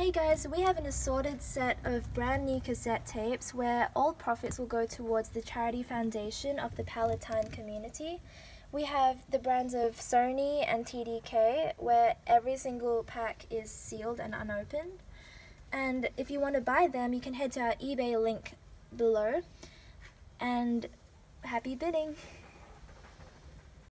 Hey guys, we have an assorted set of brand new cassette tapes where all profits will go towards the charity foundation of the Pallottine community. We have the brands of Sony and TDK where every single pack is sealed and unopened. And if you want to buy them, you can head to our eBay link below. And happy bidding!